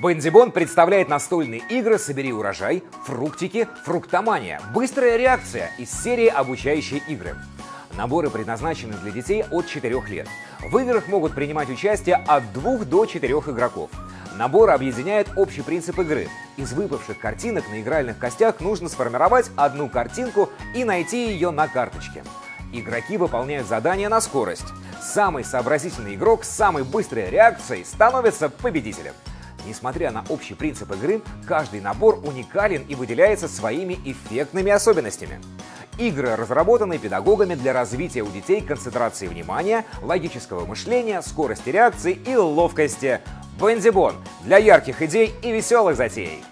Бензибон представляет настольные игры «Собери урожай», «Фруктики», «Фруктомания», «Быстрая реакция» из серии «Обучающие игры». Наборы предназначены для детей от 4 лет. В играх могут принимать участие от 2 до 4 игроков. Набор объединяет общий принцип игры. Из выпавших картинок на игральных костях нужно сформировать одну картинку и найти ее на карточке. Игроки выполняют задания на скорость. Самый сообразительный игрок с самой быстрой реакцией становится победителем. Несмотря на общий принцип игры, каждый набор уникален и выделяется своими эффектными особенностями. Игры разработаны педагогами для развития у детей концентрации внимания, логического мышления, скорости реакции и ловкости. Бензибон для ярких идей и веселых затей.